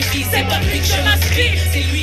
je vis, c'est pas lui que je m'inscris, c'est lui